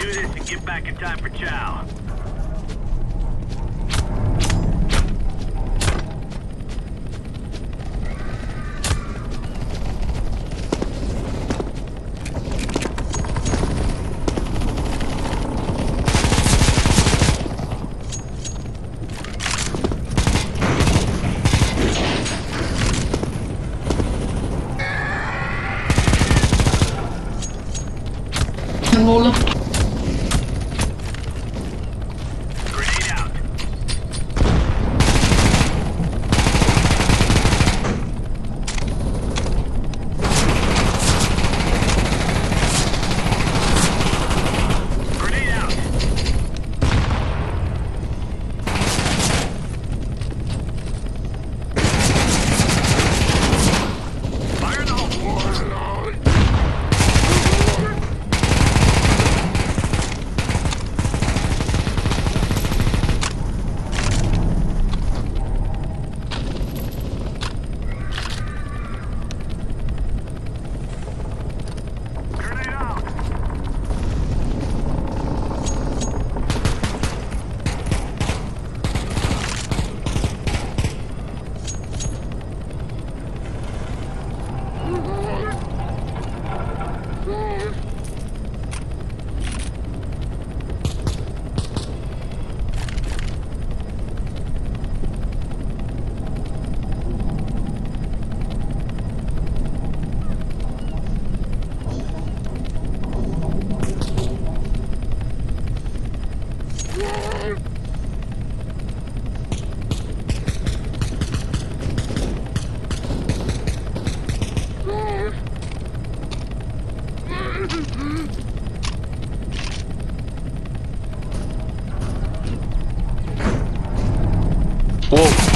do this and get back in time for chow. Oğlum? Whoa.